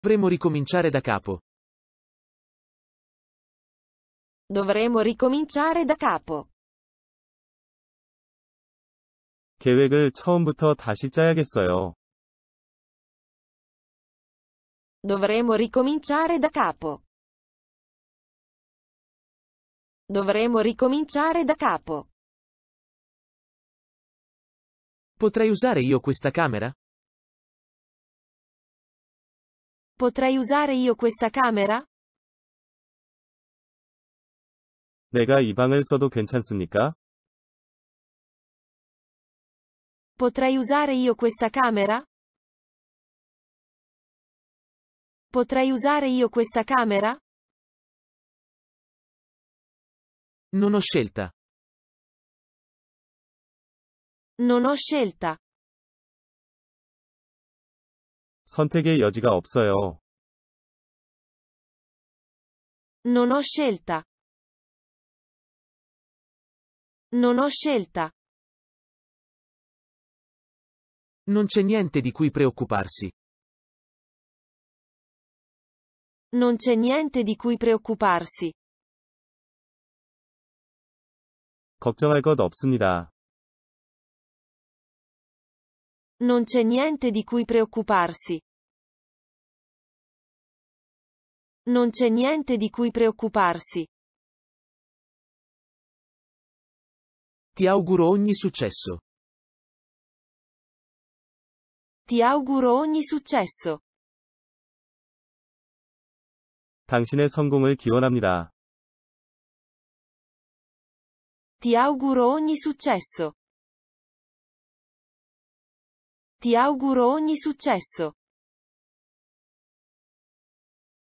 Dovremmo ricominciare da capo. Dovremo ricominciare da capo. 계획을 처음부터 다시 짜야겠어요. Dovremo ricominciare da capo. Dovremo ricominciare da capo. Potrei usare io questa camera? Potrei usare io questa camera? 내가 이 방을 써도 괜찮습니까? Potrei usare io questa camera? Potrei usare io questa camera? Non ho scelta. Non ho scelta. 선택의 여지가 없어요. Non ho scelta. Non ho scelta. Non c'è niente di cui preoccuparsi. Non c'è niente di cui preoccuparsi. 걱정할 것 없습니다. Non c'è niente di cui preoccuparsi. Non c'è niente di cui preoccuparsi. Ti auguro ogni successo. Ti auguro ogni successo. 당신의 성공을 기원합니다. Ti auguro ogni successo. Ti auguro ogni successo.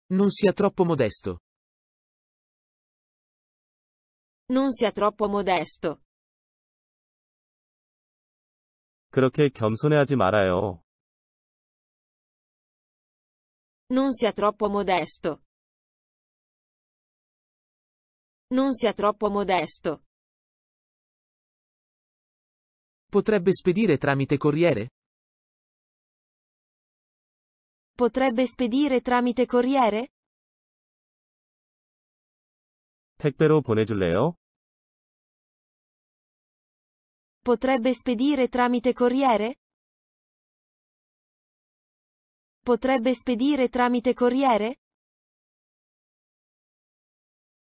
Non sia troppo modesto. Non sia troppo modesto. 그렇게 겸손해하지 말아요. Non sia troppo modesto. Non sia troppo modesto. Potrebbe spedire tramite corriere? Potrebbe spedire tramite corriere? 택배로 보내줄래요? Potrebbe spedire tramite corriere? Potrebbe spedire tramite corriere?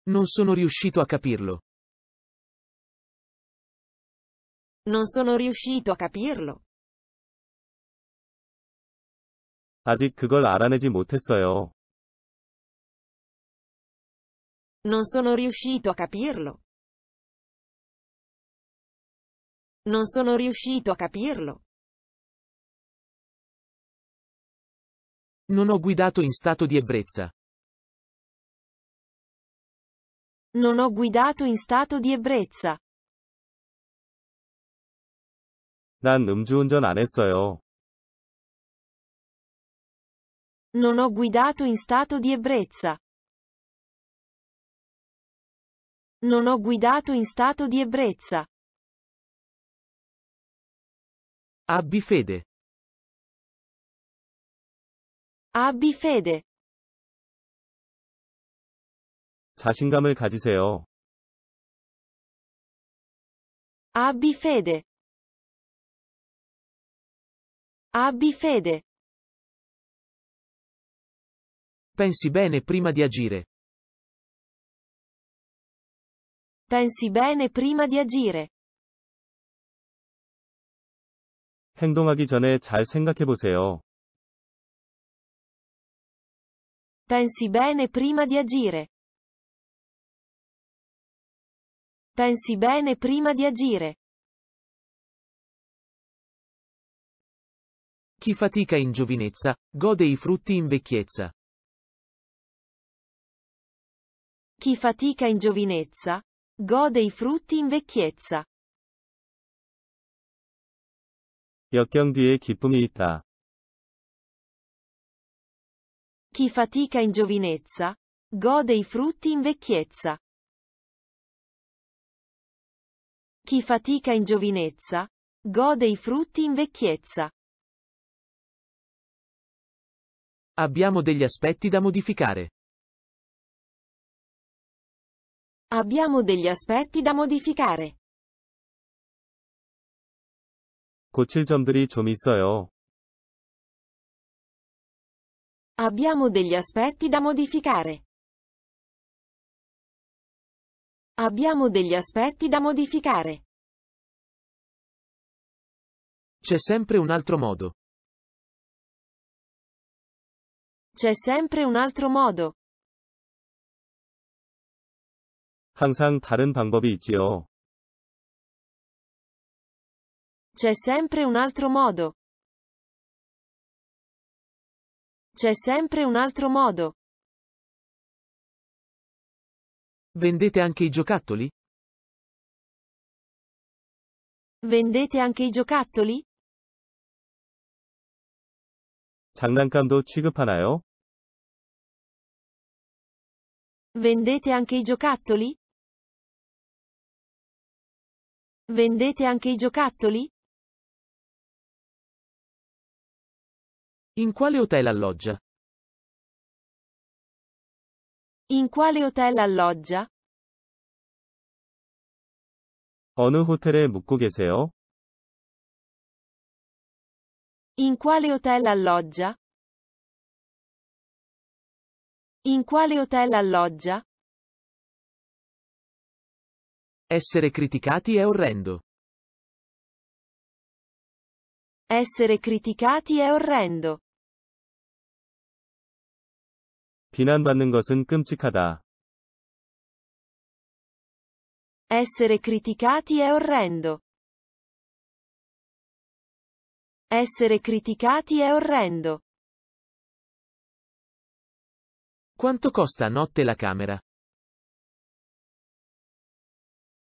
Non sono riuscito a capirlo. Non sono riuscito a capirlo. 아직 그걸 알아내지 못했어요. Non sono riuscito a capirlo. Non sono riuscito a capirlo. Non ho guidato in stato di ebbrezza. Non ho guidato in stato di ebbrezza. 난 음주운전 안 했어요. Non ho guidato in stato di ebbrezza. Non ho guidato in stato di ebbrezza. Abbi fede. Abbi fede. 자신감을 가지세요. Abbi fede. Abbi fede. Pensi bene prima di agire. Pensi bene prima di agire. 행동하기 전에 잘 생각해보세요. Pensi bene prima di agire. Pensi bene prima di agire. Chi fatica in giovinezza, gode i frutti in vecchiezza. Chi fatica in giovinezza, gode i frutti in vecchiezza. 역경 뒤에 기쁨이 있다. Chi fatica in giovinezza, gode i frutti in vecchiezza. Chi fatica in giovinezza, gode i frutti in vecchiezza. Abbiamo degli aspetti da modificare. Abbiamo degli aspetti da modificare. 고칠 점들이 좀 있어요. Abbiamo degli aspetti da modificare. Abbiamo degli aspetti da modificare. C'è sempre un altro modo. C'è sempre un altro modo. 항상 다른 방법이 있지요. C'è sempre un altro modo. C'è sempre un altro modo. Vendete anche i giocattoli? Vendete anche i giocattoli? 장난감도 취급하나요? Vendete anche i giocattoli? Vendete anche i giocattoli? In quale hotel alloggia? In quale hotel alloggia? 어느 호텔에 묵고 계세요? In quale hotel alloggia? In quale hotel alloggia? Essere criticati è orrendo. Essere criticati è orrendo. 비난받는 것은 끔찍하다. Essere criticati è orrendo. Essere criticati è orrendo. Quanto costa a notte la camera?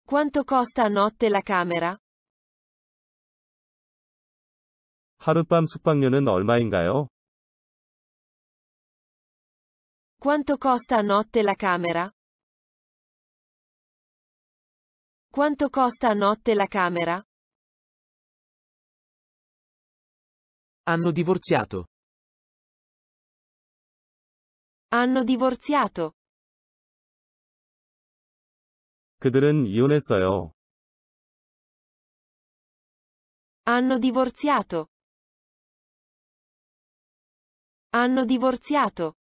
Quanto costa a notte la camera? 하룻밤 숙박료는 얼마인가요? Quanto costa a notte la camera? Quanto costa a notte la camera? Hanno divorziato. Hanno divorziato. 그들은 이혼했어요. Hanno divorziato. Hanno divorziato.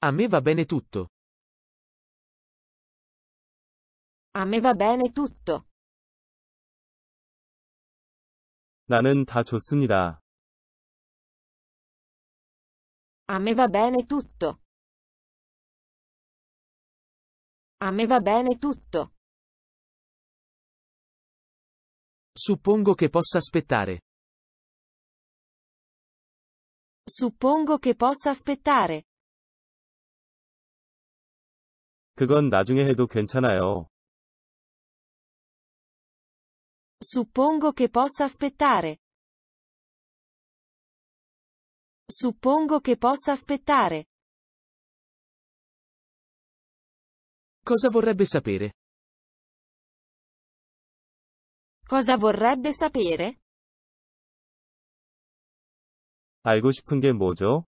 A me va bene tutto. A me va bene tutto. 나는 다 좋습니다. A me va bene tutto. A me va bene tutto. Suppongo che possa aspettare. Suppongo che possa aspettare. 그건 나중에 해도 괜찮아요. Suppongo che possa aspettare. Suppongo che possa aspettare. Cosa vorrebbe sapere? Cosa vorrebbe sapere? 알고 싶은 게 뭐죠?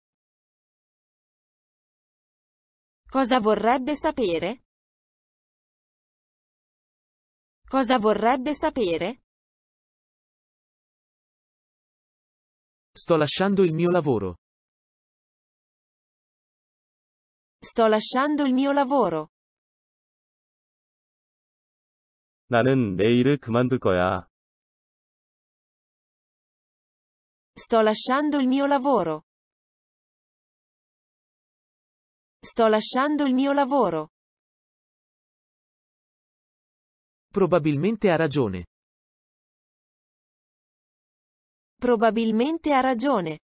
Cosa vorrebbe sapere? Cosa vorrebbe sapere? Sto lasciando il mio lavoro. Sto lasciando il mio lavoro. 나는 내 일을 그만둘 거야. Sto lasciando il mio lavoro. Sto lasciando il mio lavoro. Probabilmente ha ragione. Probabilmente ha ragione.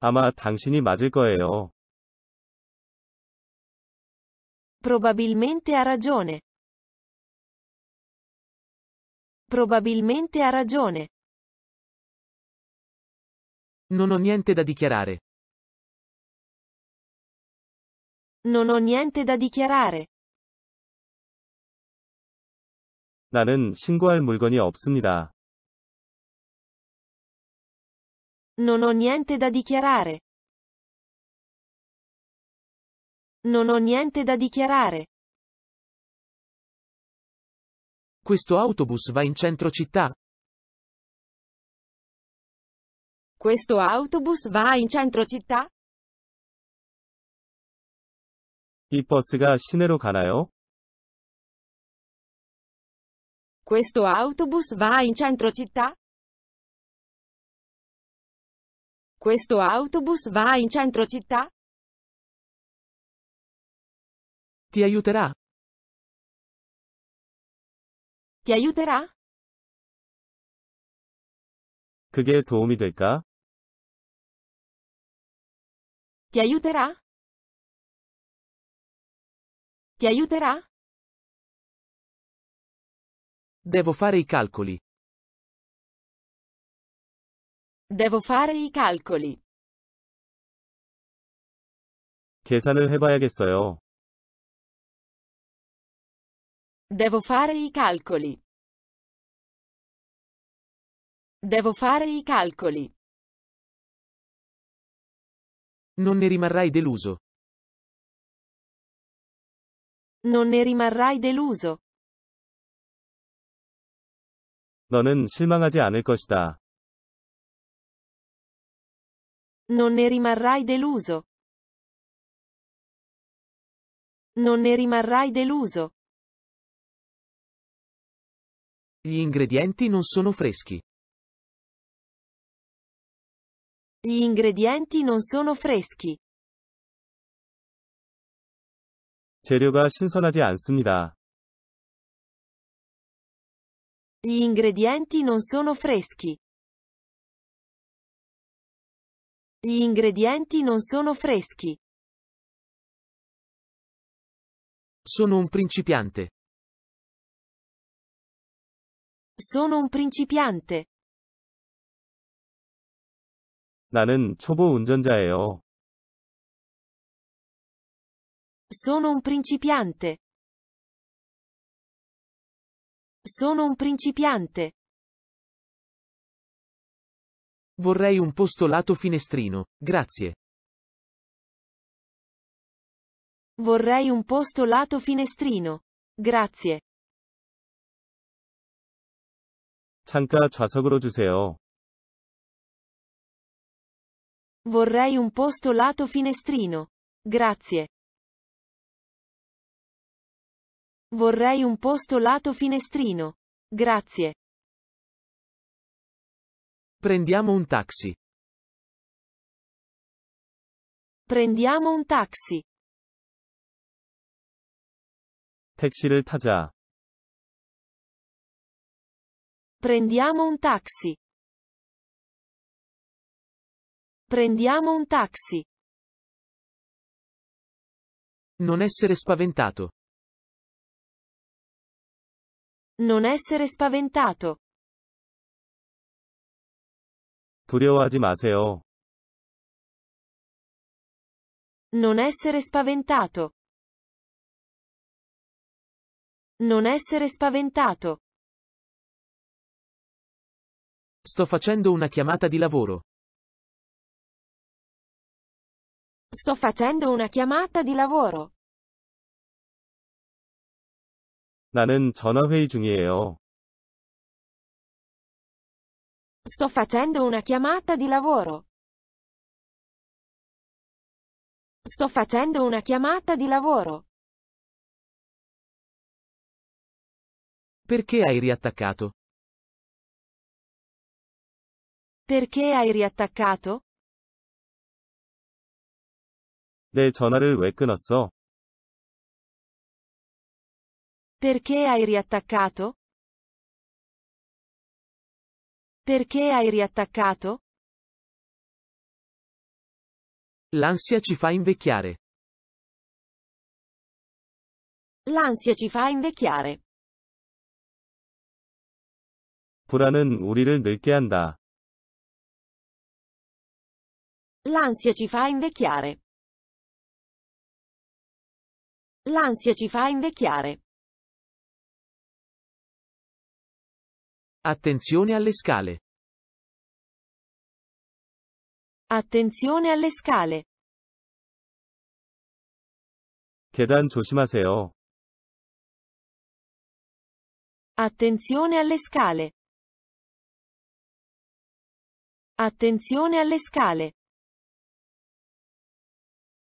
아마 당신이 맞을 거예요. Probabilmente ha ragione. Probabilmente ha ragione. Non ho niente da dichiarare. Non ho niente da dichiarare. 나는 신고할 물건이 없습니다. Non ho niente da dichiarare. Non ho niente da dichiarare. Questo autobus va in centro città? Questo autobus va in centro città? 이 버스가 시내로 가나요? Questo autobus va in centro città? Questo autobus va in centro città? Ti aiuterà? Ti aiuterà? 그게 도움이 될까? Ti aiuterà? Ti aiuterà? Devo fare i calcoli. Devo fare i calcoli. 계산을 해봐야겠어요. Devo fare i calcoli. Devo fare i calcoli. Non ne rimarrai deluso. Non ne rimarrai deluso. 너는 실망하지 않을 것이다. Non ne rimarrai deluso. Non ne rimarrai deluso. Gli ingredienti non sono freschi. Gli ingredienti non sono freschi. 재료가 신선하지 않습니다. Gli ingredienti non sono freschi. Gli ingredienti non sono freschi. Sono un principiante. Sono un principiante. 나는 초보 운전자예요. Sono un principiante. Sono un principiante. Vorrei un posto lato finestrino, grazie. Vorrei un posto lato finestrino. Grazie. 창가 좌석으로 주세요. Vorrei un posto lato finestrino. Grazie. Vorrei un posto lato finestrino. Grazie. Prendiamo un taxi. Prendiamo un taxi. 택시를 타자. Prendiamo un taxi. Prendiamo un taxi. Non essere spaventato. Non essere spaventato. 두려워하지 마세요. Non essere spaventato. Non essere spaventato. Sto facendo una chiamata di lavoro. Sto facendo una chiamata di lavoro. 나는 전화회의 중이에요. Sto facendo una chiamata di lavoro. Sto facendo una chiamata di lavoro. Perché hai riattaccato? Perché hai riattaccato? 내 전화를 왜 끊었어? Perché hai riattaccato? Perché hai riattaccato? L'ansia ci fa invecchiare. L'ansia ci fa invecchiare. 불안은 우리를 늙게 한다. L'ansia ci fa invecchiare. L'ansia ci fa invecchiare. Attenzione alle scale. Attenzione alle scale. 계단 조심하세요. Attenzione alle scale. Attenzione alle scale.